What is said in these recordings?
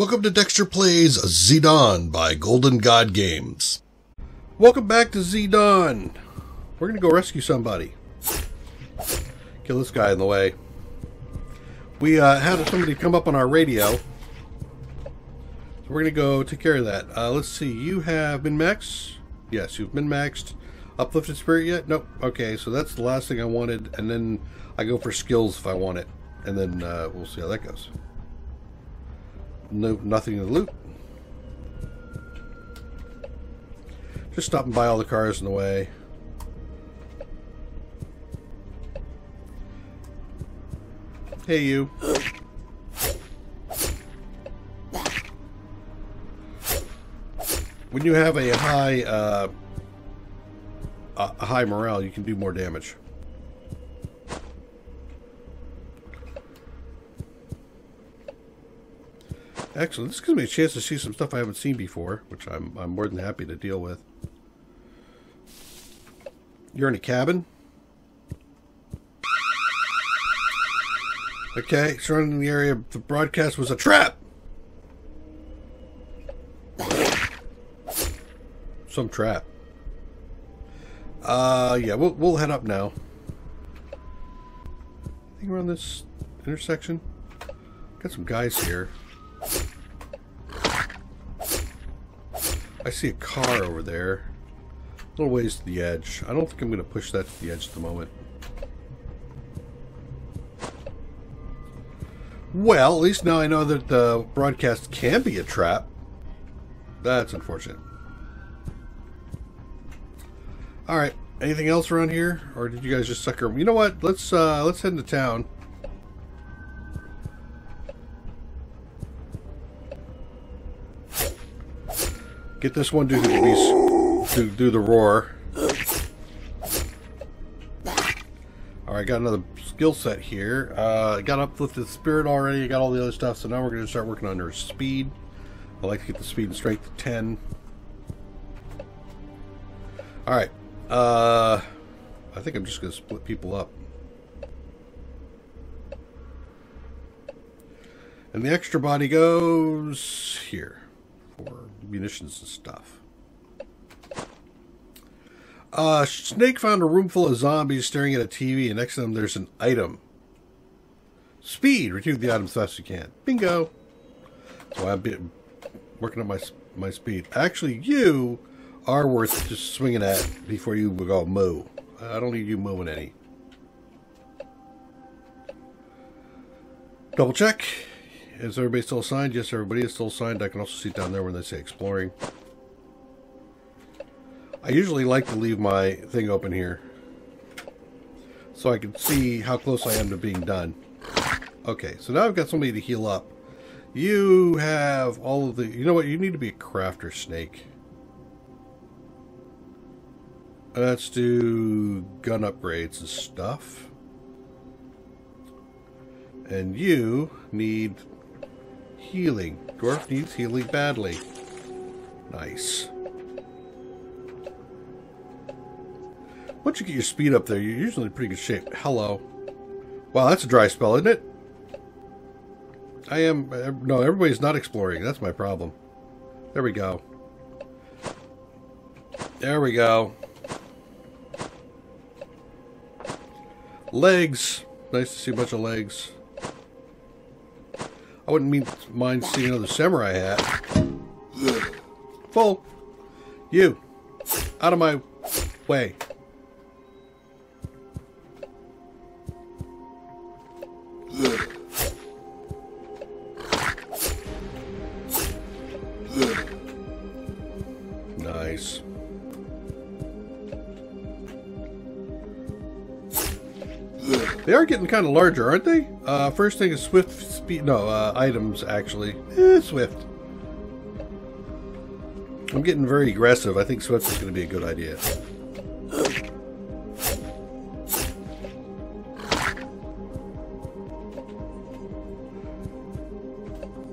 Welcome to Dextor Plays Z Dawn by Golden God Games. Welcome back to Z Dawn. We're gonna go rescue somebody. Kill this guy in the way. We uh, had somebody come up on our radio. So we're gonna go take care of that. Uh, let's see, you have been maxed? Yes, you've been maxed. Uplifted spirit yet? Nope. Okay, so that's the last thing I wanted, and then I go for skills if I want it. And then uh, we'll see how that goes no nothing to loot. Just stopping by all the cars in the way. Hey you. When you have a high uh, a high morale, you can do more damage. Excellent. This gives me a chance to see some stuff I haven't seen before, which I'm, I'm more than happy to deal with. You're in a cabin? Okay, surrounding the area the broadcast was a trap! Some trap. Uh, yeah, we'll, we'll head up now. I think around this intersection. Got some guys here. I see a car over there. A little ways to the edge. I don't think I'm going to push that to the edge at the moment. Well, at least now I know that the broadcast can be a trap. That's unfortunate. Alright, anything else around here? Or did you guys just sucker? You know what? Let's uh, let's head into town. Get this one to do, to do the roar. Alright, got another skill set here. Uh, got uplifted spirit already, got all the other stuff, so now we're going to start working on her speed. I like to get the speed and strength to 10. Alright, uh, I think I'm just going to split people up. And the extra body goes here for munitions and stuff. Uh, Snake found a room full of zombies staring at a TV, and next to them there's an item. Speed! Retrieve the item as fast as you can. Bingo! So I'm working on my, my speed. Actually, you are worth just swinging at before you go moo. I don't need you moving any. Double check. Is everybody still signed? Yes, everybody is still signed. I can also see down there when they say exploring. I usually like to leave my thing open here so I can see how close I am to being done. Okay, so now I've got somebody to heal up. You have all of the... You know what? You need to be a crafter snake. Let's do gun upgrades and stuff. And you need Healing. Dwarf needs healing badly. Nice. Once you get your speed up there, you're usually in pretty good shape. Hello. Wow, that's a dry spell, isn't it? I am... Uh, no, everybody's not exploring. That's my problem. There we go. There we go. Legs. Nice to see a bunch of legs. I wouldn't mean, mind seeing another samurai hat. Full. You. Out of my way. They are getting kind of larger, aren't they? Uh, first thing is swift speed. No, uh, items actually. Eh, swift. I'm getting very aggressive. I think swift is going to be a good idea.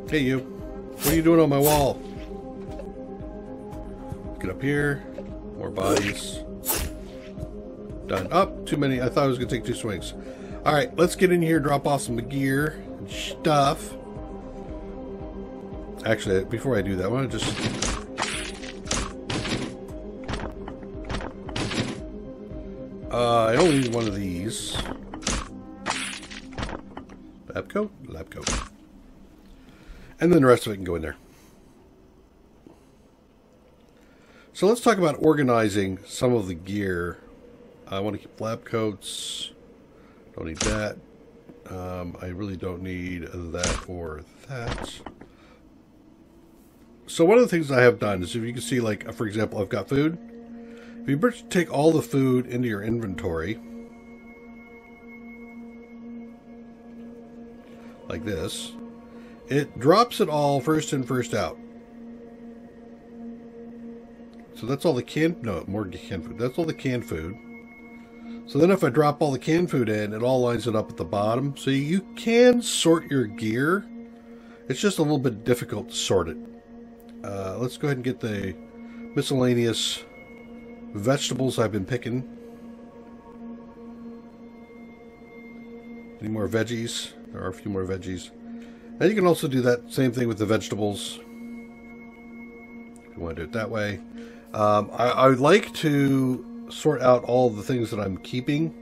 Hey, you. What are you doing on my wall? Get up here. More bodies. Done. Up. Oh, too many. I thought I was going to take two swings. Alright, let's get in here, drop off some gear and stuff. Actually, before I do that, I want to just... Uh, I only need one of these. Lab coat? Lab coat. And then the rest of it can go in there. So let's talk about organizing some of the gear. I want to keep lab coats. Don't need that. Um, I really don't need that or that. So one of the things I have done is if you can see, like, for example, I've got food. If you take all the food into your inventory, like this, it drops it all first in, first out. So that's all the canned, no, more canned food. That's all the canned food. So then if I drop all the canned food in, it all lines it up at the bottom. So you can sort your gear. It's just a little bit difficult to sort it. Uh, let's go ahead and get the miscellaneous vegetables I've been picking. Any more veggies? There are a few more veggies. And you can also do that same thing with the vegetables. If you want to do it that way. Um, I, I would like to sort out all the things that I'm keeping.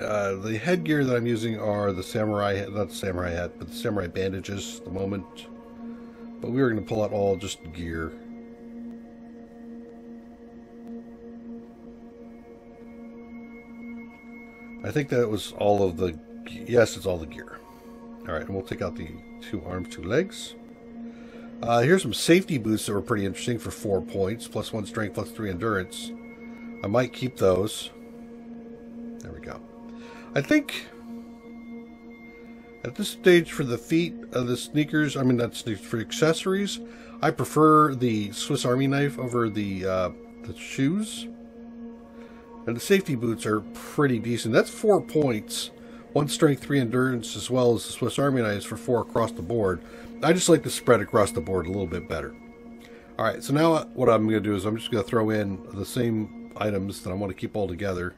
Uh, the headgear that I'm using are the samurai, not the samurai hat, but the samurai bandages at the moment. But we are going to pull out all just gear. I think that was all of the, yes, it's all the gear. All right, and we'll take out the two arms, two legs. Uh, here's some safety boots that were pretty interesting for four points, plus one strength, plus three endurance. I might keep those. There we go. I think at this stage for the feet, of the sneakers, I mean that's for accessories, I prefer the Swiss Army knife over the uh, the shoes. And the safety boots are pretty decent. That's four points. One strength, three endurance, as well as the Swiss Army knives for four across the board. I just like to spread across the board a little bit better. All right, so now what I'm going to do is I'm just going to throw in the same items that I want to keep all together.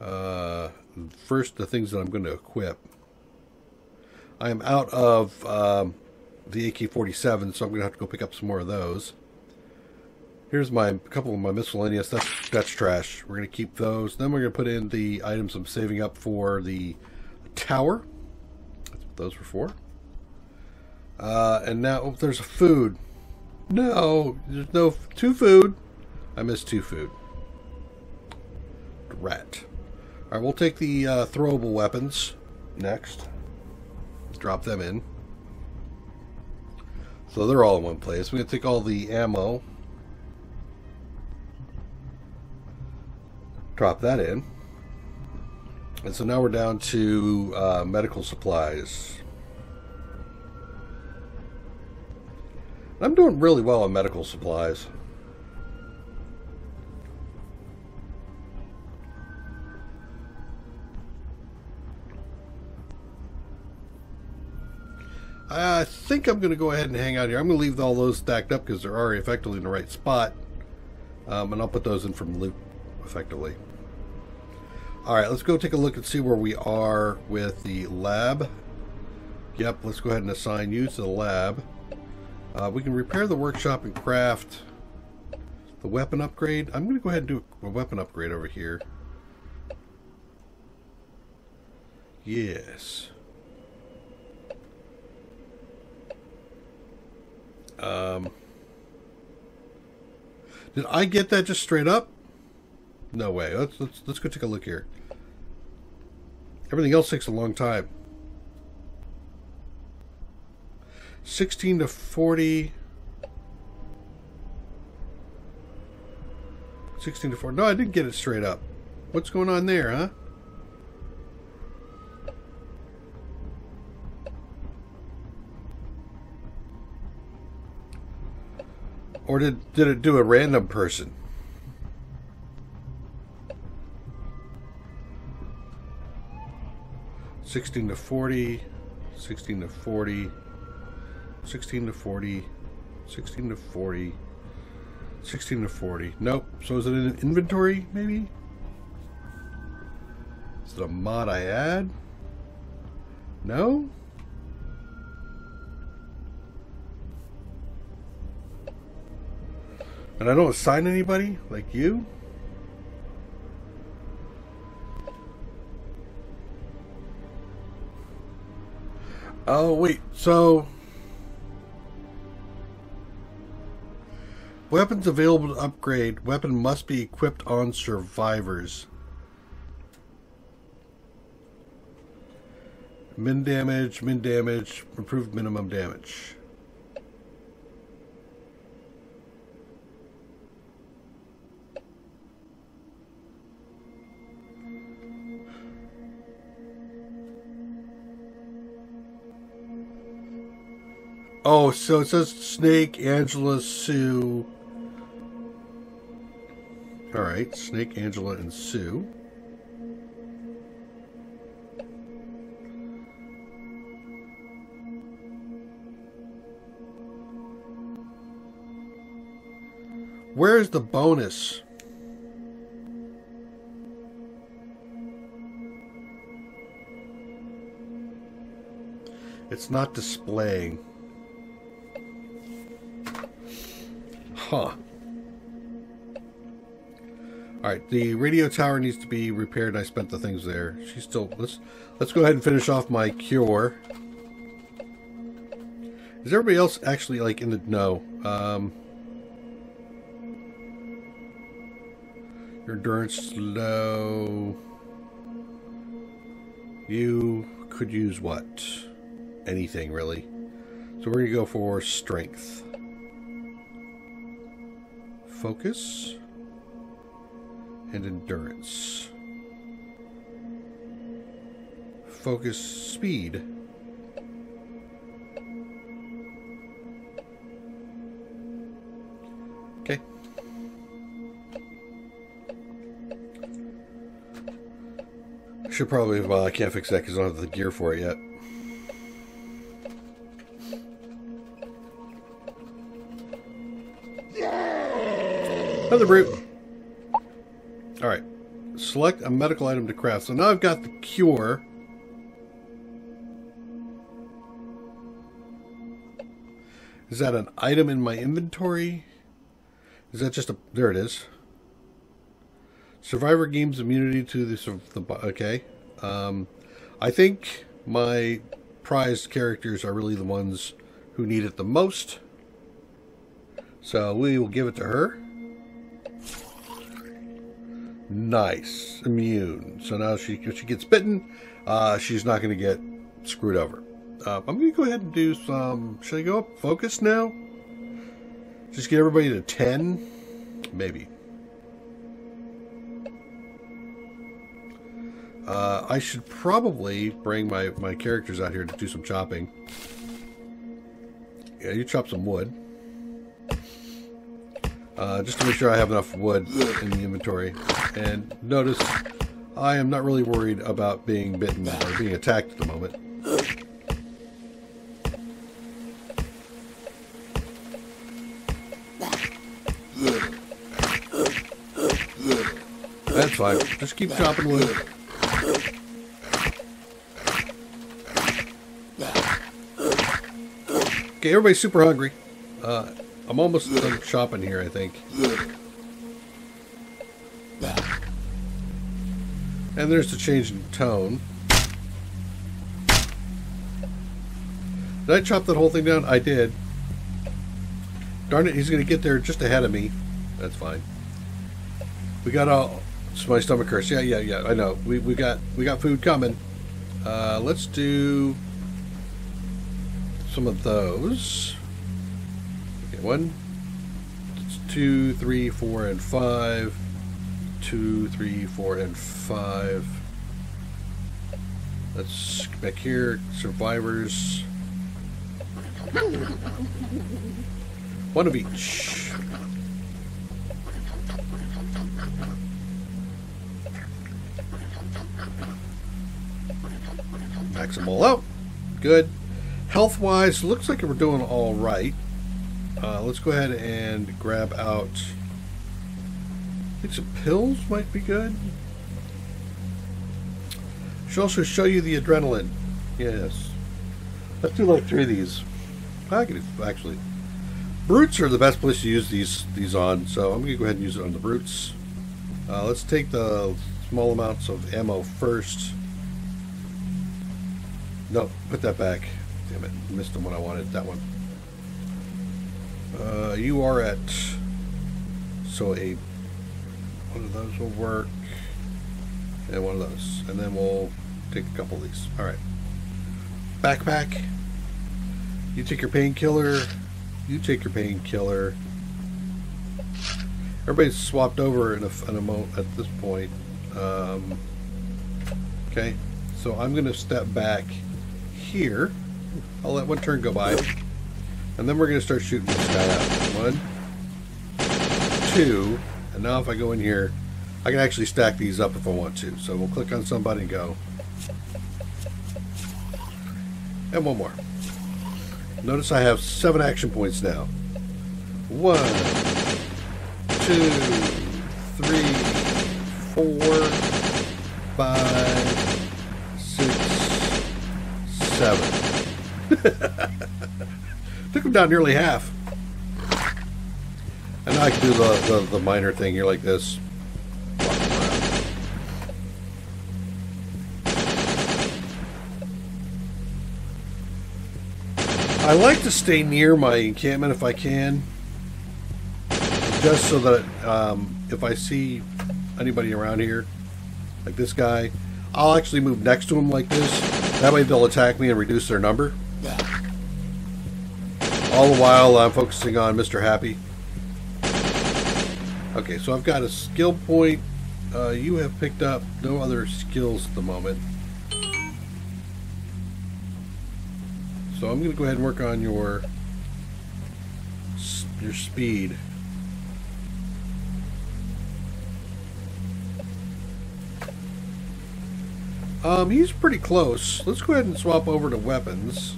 Uh, first, the things that I'm going to equip. I am out of um, the AK-47, so I'm going to have to go pick up some more of those. Here's my couple of my miscellaneous. That's that's trash. We're going to keep those. Then we're going to put in the items I'm saving up for the tower those were for. Uh, and now oh, there's a food. No, there's no two food. I missed two food. Rat. All right, we'll take the uh, throwable weapons next. Drop them in. So they're all in one place. We're going to take all the ammo. Drop that in. And so now we're down to uh, medical supplies. I'm doing really well on medical supplies. I think I'm going to go ahead and hang out here. I'm going to leave all those stacked up because they're already effectively in the right spot. Um, and I'll put those in from loot effectively. All right, let's go take a look and see where we are with the lab. Yep, let's go ahead and assign you to the lab. Uh, we can repair the workshop and craft the weapon upgrade. I'm going to go ahead and do a weapon upgrade over here. Yes. Um, did I get that just straight up? No way. Let's let's let's go take a look here. Everything else takes a long time. 16 to 40. 16 to 4. No, I didn't get it straight up. What's going on there, huh? Or did, did it do a random person? 16 to 40, 16 to 40, 16 to 40, 16 to 40, 16 to 40. Nope. So is it an inventory, maybe? Is it a mod I add? No? And I don't assign anybody? Like you? Oh, wait. So... Weapons available to upgrade. Weapon must be equipped on survivors. Min damage, min damage, improved minimum damage. Oh, so it says Snake, Angela, Sue. Alright, Snake, Angela, and Sue. Where's the bonus? It's not displaying. Huh. Alright, the radio tower needs to be repaired. I spent the things there. She's still... Let's, let's go ahead and finish off my cure. Is everybody else actually, like, in the... No. Um... Your endurance low. You could use what? Anything, really. So we're going to go for strength focus, and endurance. Focus speed. Okay. Should probably, well, I can't fix that because I don't have the gear for it yet. Another brute. Alright. Select a medical item to craft. So now I've got the cure. Is that an item in my inventory? Is that just a... There it is. Survivor gains immunity to the... the okay. Um, I think my prized characters are really the ones who need it the most. So we will give it to her. Nice. Immune. So now she, if she gets bitten, uh, she's not going to get screwed over. Uh, I'm going to go ahead and do some... Should I go up focus now? Just get everybody to 10? Maybe. Uh, I should probably bring my, my characters out here to do some chopping. Yeah, you chop some wood. Uh, just to make sure I have enough wood in the inventory. And notice, I am not really worried about being bitten or being attacked at the moment. That's fine. Just keep chopping wood. Okay, everybody's super hungry. Uh, I'm almost done chopping here, I think. And there's the change in tone. Did I chop that whole thing down? I did. Darn it, he's going to get there just ahead of me. That's fine. We got all... It's my stomach hurts. Yeah, yeah, yeah, I know. We, we got we got food coming. Uh, let's do some of those. Okay, one, two, three, four, and five. Two, three, four, and five. Let's get back here. Survivors. One of each. Max them all out. Good. Health-wise, looks like we're doing all right. Uh, let's go ahead and grab out. I think some pills might be good. Should also show you the adrenaline. Yes. Let's do like three of these. I could actually. Brutes are the best place to use these these on, so I'm gonna go ahead and use it on the brutes. Uh, let's take the small amounts of ammo first. No, put that back. Damn it, missed the one I wanted. That one. Uh, you are at. So a one of those will work, and one of those, and then we'll take a couple of these. All right. Backpack. You take your painkiller. You take your painkiller. Everybody's swapped over in a, in a at this point. Um, okay, so I'm going to step back here. I'll let one turn go by. And then we're going to start shooting this guy out. One, two, and now if I go in here, I can actually stack these up if I want to. So we'll click on somebody and go. And one more. Notice I have seven action points now. One, two, three, four, five, six, seven. Took them down nearly half. And I can do the, the, the minor thing here like this. I like to stay near my encampment if I can, just so that um, if I see anybody around here, like this guy, I'll actually move next to him like this. That way they'll attack me and reduce their number. All the while I'm focusing on Mr. Happy. Okay, so I've got a skill point. Uh, you have picked up no other skills at the moment. So I'm going to go ahead and work on your your speed. Um, he's pretty close. Let's go ahead and swap over to weapons.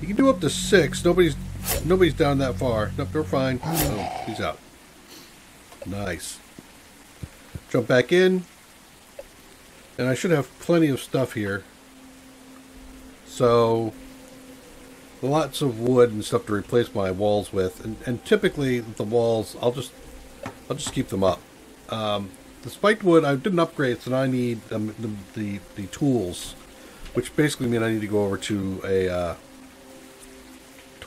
You can do up to six. Nobody's nobody's down that far. Nope, they're fine. Oh, he's out. Nice. Jump back in. And I should have plenty of stuff here. So lots of wood and stuff to replace my walls with, and, and typically the walls I'll just I'll just keep them up. Um, the spiked wood I didn't upgrade, so now I need um, the, the, the tools, which basically mean I need to go over to a uh,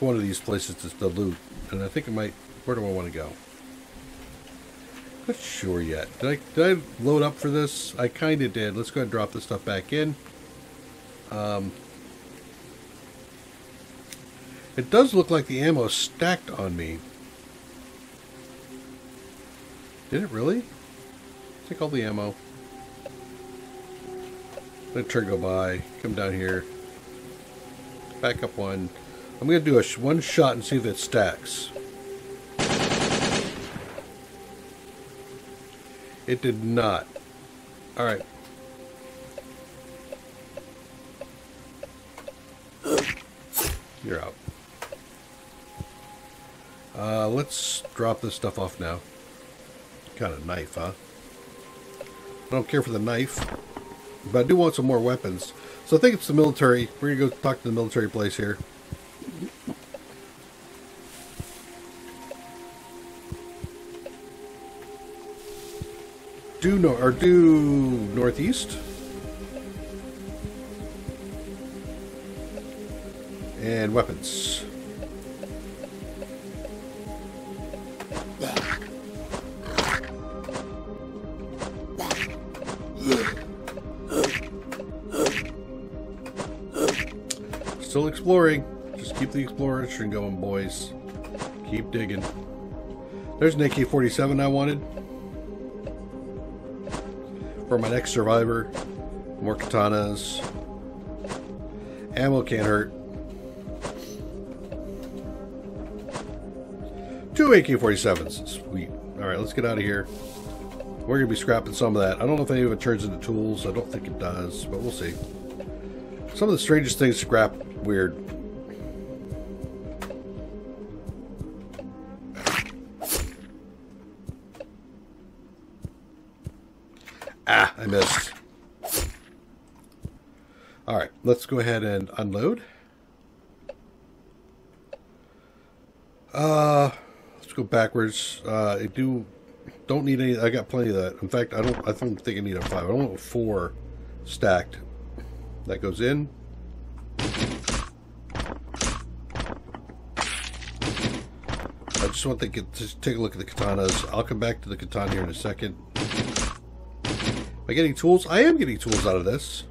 to one of these places to, to loot, and I think I might. Where do I want to go? Not sure yet. Did I did I load up for this? I kind of did. Let's go ahead and drop this stuff back in. Um, it does look like the ammo stacked on me. Did it really? Take all the ammo. Let a turn go by. Come down here. Back up one. I'm going to do a sh one shot and see if it stacks. It did not. Alright. You're out. Uh, let's drop this stuff off now. Kind of knife, huh? I don't care for the knife, but I do want some more weapons. So I think it's the military. We're going to go talk to the military place here. Due, no or due northeast. And weapons. Still exploring. Just keep the exploration going, boys. Keep digging. There's an AK-47 I wanted. For my next survivor. More katanas. Ammo can't hurt. Two AK-47s. Sweet. Alright, let's get out of here. We're going to be scrapping some of that. I don't know if any of it turns into tools. I don't think it does, but we'll see. Some of the strangest things scrap weird. Let's go ahead and unload. Uh, let's go backwards. Uh, I do don't need any. I got plenty of that. In fact, I don't. I don't think I need a five. I don't want four stacked. That goes in. I just want to just take a look at the katanas. I'll come back to the katana here in a second. Am I getting tools? I am getting tools out of this.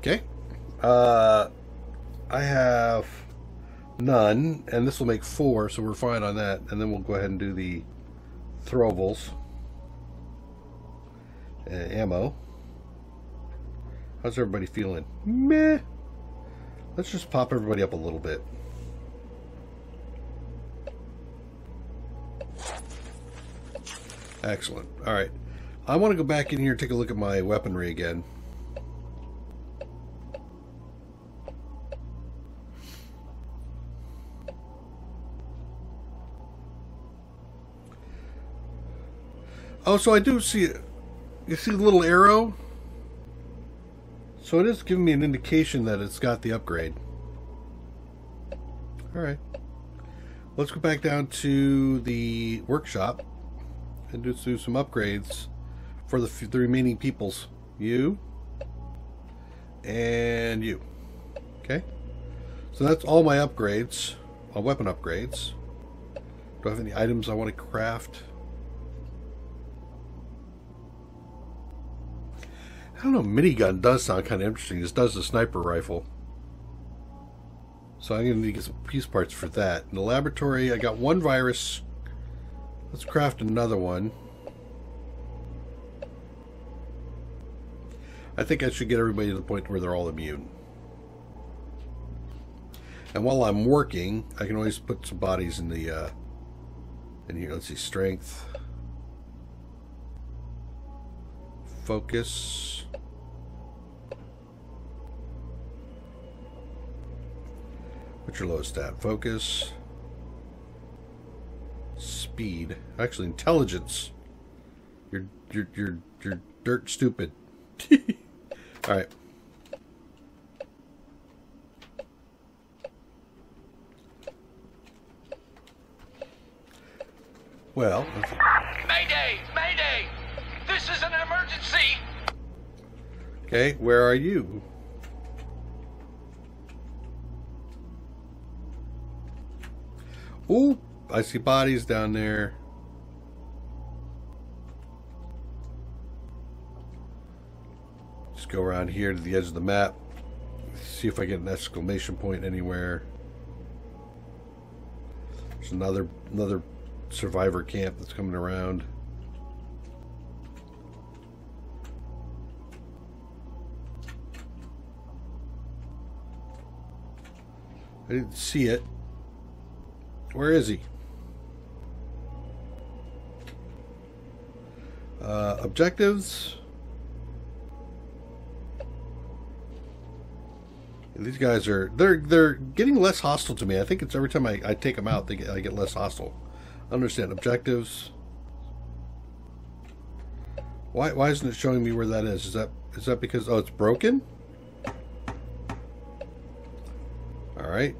Okay. Uh, I have none, and this will make four, so we're fine on that. And then we'll go ahead and do the throwables. Uh, ammo. How's everybody feeling? Meh. Let's just pop everybody up a little bit. Excellent. All right. I want to go back in here and take a look at my weaponry again. Oh, so I do see it. You see the little arrow? So it is giving me an indication that it's got the upgrade. Alright. Let's go back down to the workshop and do, do some upgrades for the, the remaining peoples. You and you. Okay? So that's all my upgrades, my weapon upgrades. Do I have any items I want to craft? I don't know, minigun does sound kind of interesting. This does the sniper rifle. So I'm going to need to get some piece parts for that. In the laboratory, I got one virus. Let's craft another one. I think I should get everybody to the point where they're all immune. And while I'm working, I can always put some bodies in the uh, in here. Let's see, strength, focus. What's your lowest stat? Focus. Speed. Actually, intelligence. You're you're you're you're dirt stupid. All right. Well. Mayday! Mayday! This is an emergency! Okay, where are you? Ooh, I see bodies down there. Just go around here to the edge of the map. See if I get an exclamation point anywhere. There's another another survivor camp that's coming around. I didn't see it. Where is he? Uh, objectives. These guys are they're they're getting less hostile to me. I think it's every time I, I take them out, they get, I get less hostile. Understand objectives. Why why isn't it showing me where that is? Is that is that because oh it's broken? All right.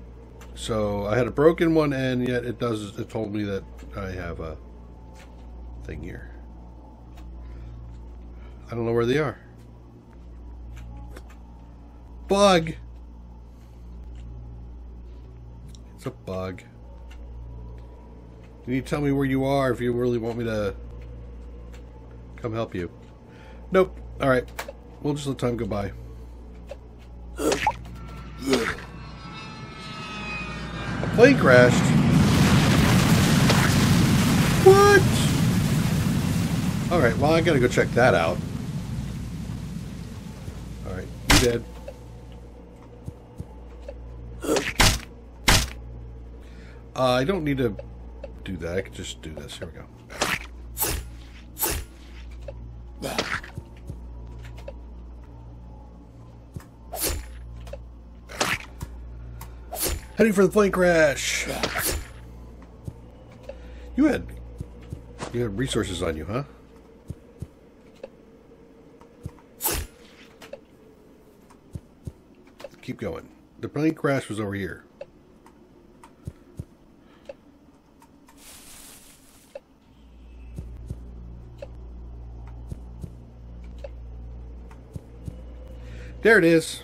So I had a broken one, and yet it does. It told me that I have a thing here. I don't know where they are. Bug. It's a bug. You need to tell me where you are if you really want me to come help you. Nope. All right. We'll just let time go by. Plane crashed. What? Alright, well, I gotta go check that out. Alright, you dead. Uh, I don't need to do that. I can just do this. Here we go. Heading for the plane crash. You had you had resources on you, huh? Keep going. The plane crash was over here. There it is.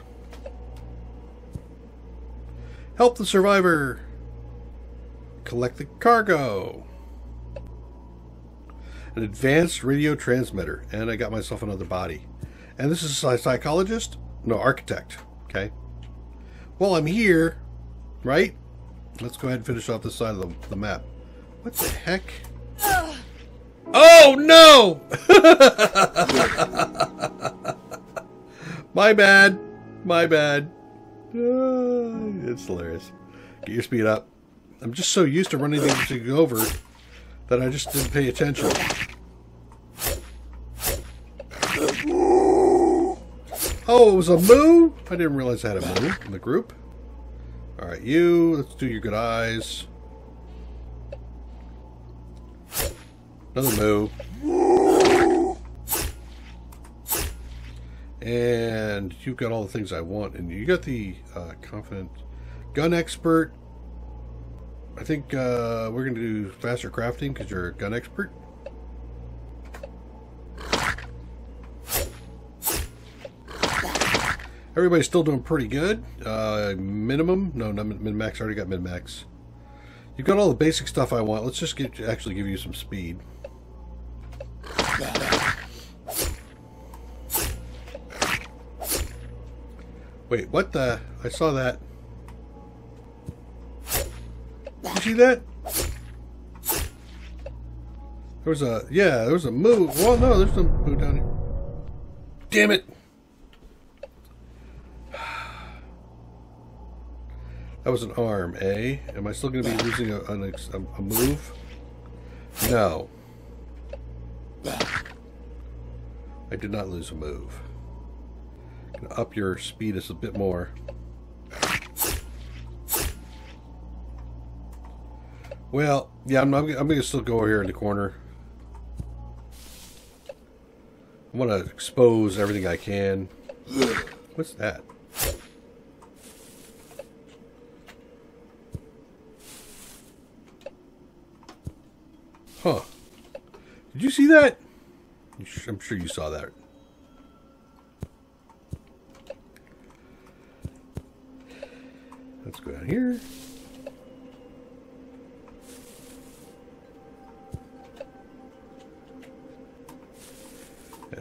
Help the survivor. Collect the cargo. An advanced radio transmitter. And I got myself another body. And this is a psychologist? No, architect. Okay. Well, I'm here, right? Let's go ahead and finish off this side of the, the map. What the heck? Oh, no! My bad. My bad. It's hilarious. Get your speed up. I'm just so used to running things to go over that I just didn't pay attention. Oh, it was a moo? I didn't realize I had a moo in the group. Alright, you. Let's do your good eyes. Another moo. And you've got all the things I want. And you got the uh, confident gun expert. I think uh, we're going to do faster crafting because you're a gun expert. Everybody's still doing pretty good. Uh, minimum? No, no min-max. already got min-max. You've got all the basic stuff I want. Let's just get actually give you some speed. Wait, what the? I saw that. See that? There was a, yeah, there was a move. Well, no, there's some move down here. Damn it. That was an arm, eh? Am I still going to be losing a, a, move? No. I did not lose a move. Gonna up your speed just a bit more. Well, yeah, I'm, I'm, I'm going to still go over here in the corner. I want to expose everything I can. What's that? Huh. Did you see that? I'm sure you saw that. Let's go down here.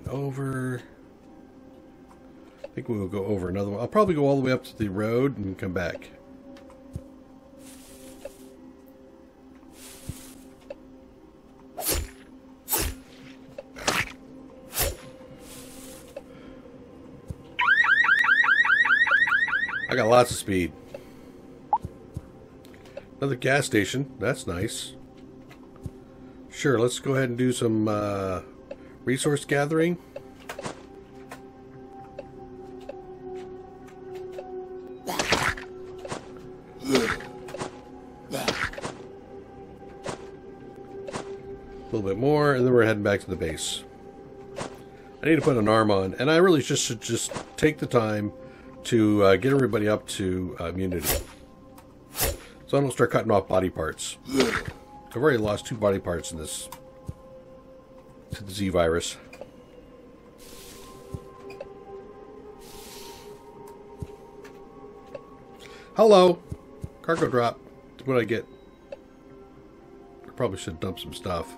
Over. I think we will go over another one. I'll probably go all the way up to the road and come back. I got lots of speed. Another gas station. That's nice. Sure, let's go ahead and do some uh, resource gathering. A little bit more, and then we're heading back to the base. I need to put an arm on, and I really just should just take the time to uh, get everybody up to uh, immunity. So I don't start cutting off body parts. I've already lost two body parts in this to the Z virus. Hello, cargo drop. What I get? I probably should dump some stuff.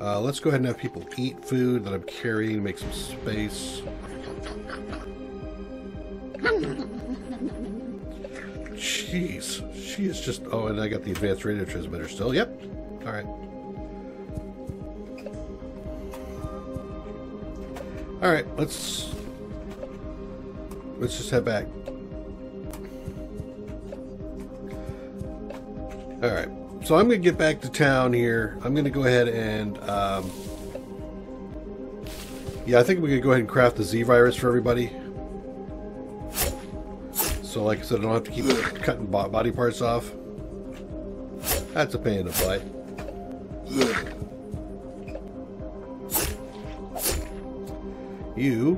Uh, let's go ahead and have people eat food that I'm carrying, to make some space. Jeez. She is just... Oh, and I got the advanced radio transmitter still. Yep. All right. All right, let's... Let's just head back. All right. So I'm to get back to town here. I'm to go ahead and... Um, yeah, I think we could go ahead and craft the Z-Virus for everybody. So like I said, I don't have to keep cutting body parts off. That's a pain in the butt. You.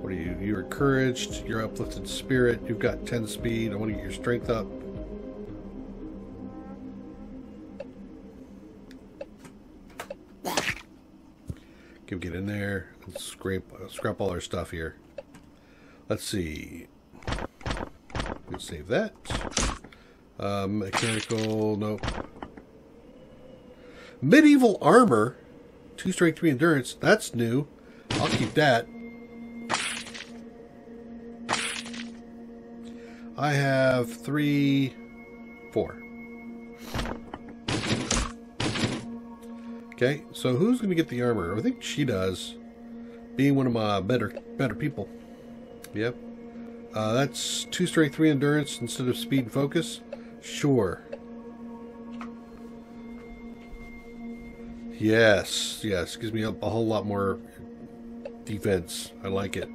What are you? You're encouraged. You're uplifted spirit. You've got 10 speed. I want to get your strength up. Can we get in there and scrape scrap all our stuff here? Let's see. We'll save that. Um, mechanical, nope. Medieval armor, two strength, three endurance. That's new. I'll keep that. I have three, four. Okay, so who's going to get the armor? I think she does, being one of my better better people. Yep. Uh, that's two strength, three endurance instead of speed and focus. Sure. Yes, yes, gives me a, a whole lot more defense. I like it.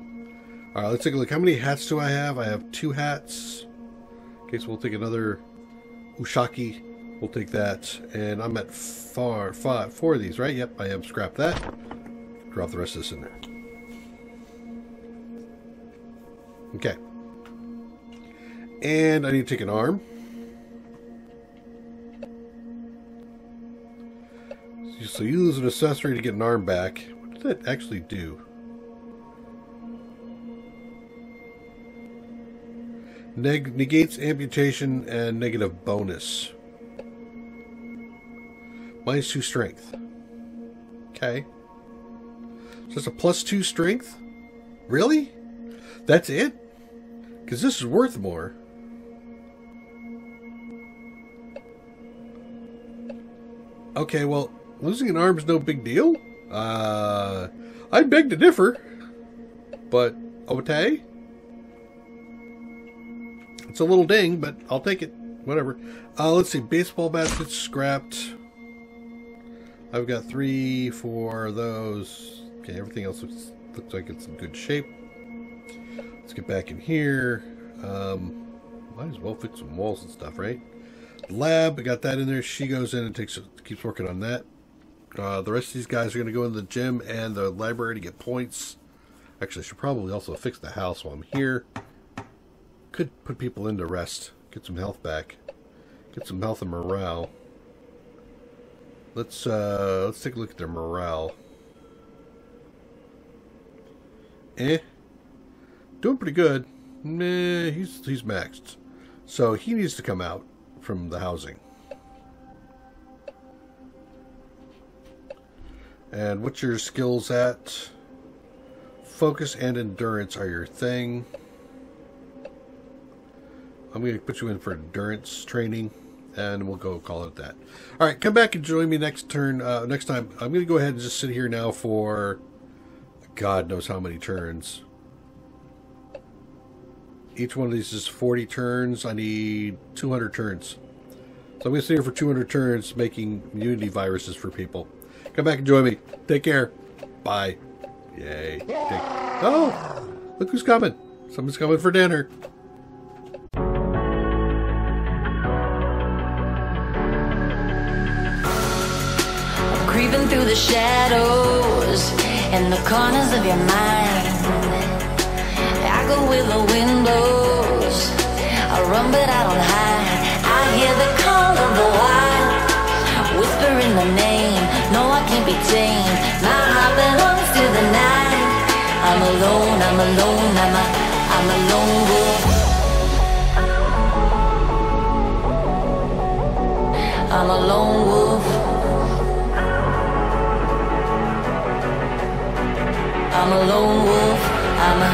All right, let's take a look. How many hats do I have? I have two hats. Okay, so we'll take another Ushanka. We'll take that. And I'm at far, five, four of these, right? Yep, I am. Scrap that. Drop the rest of this in there. Okay. And I need to take an arm. So you lose an accessory to get an arm back. What does that actually do? Neg negates amputation and negative bonus. Minus two strength. Okay. So it's a plus two strength? Really? That's it? Because this is worth more. Okay, well, losing an arm is no big deal. Uh, I beg to differ. But, okay. It's a little ding, but I'll take it. Whatever. Uh, let's see. Baseball baskets scrapped. I've got three, four of those. Okay, everything else looks, looks like it's in good shape. Let's get back in here. Um, might as well fix some walls and stuff, right? Lab, I got that in there. She goes in and takes keeps working on that. Uh, the rest of these guys are going to go in the gym and the library to get points. Actually, I should probably also fix the house while I'm here. Could put people into rest, get some health back, get some health and morale. Let's uh, let's take a look at their morale. Eh, doing pretty good. Meh, he's he's maxed, so he needs to come out from the housing. And what's your skills at? Focus and endurance are your thing. I'm going to put you in for endurance training, and we'll go call it that. All right, come back and join me next turn. Uh, next time, I'm going to go ahead and just sit here now for God knows how many turns. Each one of these is 40 turns. I need 200 turns. So I'm going to sit here for 200 turns making immunity viruses for people. Come back and join me. Take care. Bye. Yay. Take... Oh! Look who's coming. Someone's coming for dinner. creeping through the shadows in the corners of your mind. I go with the wind blows. I run, but I don't Tamed. My heart belongs to the night. I'm alone. I'm alone. I'm a. I'm a lone wolf. I'm a lone wolf. I'm a lone wolf. I'm a,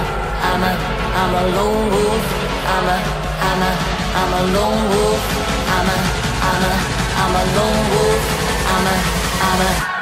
I'm a, I'm a lone wolf. I'm a, I'm a, I'm a lone wolf. I'm a, I'm a, I'm a lone wolf. I'm a, I'm a.